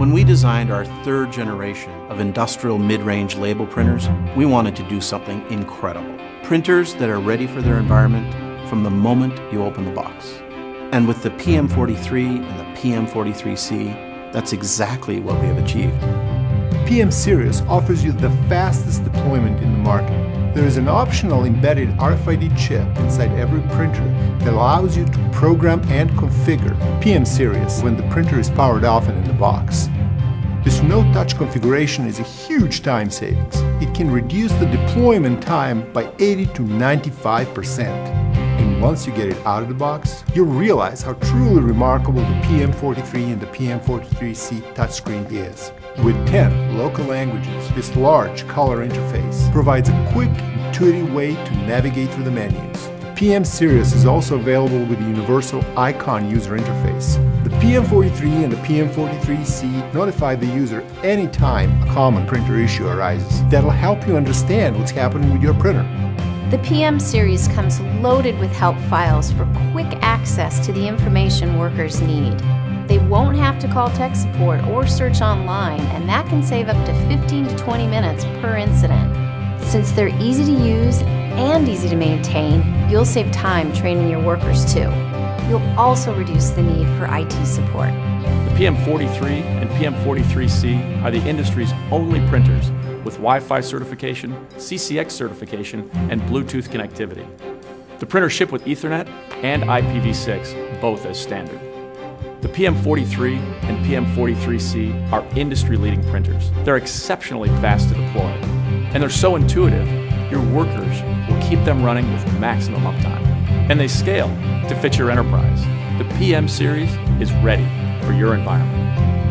When we designed our third generation of industrial mid-range label printers, we wanted to do something incredible. Printers that are ready for their environment from the moment you open the box. And with the PM43 and the PM43C, that's exactly what we have achieved. PM Series offers you the fastest deployment in the market. There is an optional embedded RFID chip inside every printer that allows you to program and configure PM Series when the printer is powered off and in the box. This no-touch configuration is a huge time savings. It can reduce the deployment time by 80 to 95%. And once you get it out of the box, you'll realize how truly remarkable the PM43 and the PM43C touchscreen is. With 10 local languages, this large color interface provides a quick, intuitive way to navigate through the menus. The PM Series is also available with the universal icon user interface. The PM43 and the PM43C notify the user anytime a common printer issue arises. That'll help you understand what's happening with your printer. The PM series comes loaded with help files for quick access to the information workers need. They won't have to call tech support or search online, and that can save up to 15 to 20 minutes per incident. Since they're easy to use and easy to maintain, you'll save time training your workers too. You'll also reduce the need for IT support. The PM43 and PM43C are the industry's only printers with Wi-Fi certification, CCX certification, and Bluetooth connectivity. The printers ship with Ethernet and IPv6, both as standard. The PM43 and PM43C are industry-leading printers. They're exceptionally fast to deploy, and they're so intuitive, your workers will keep them running with maximum uptime. And they scale to fit your enterprise. The PM series is ready for your environment.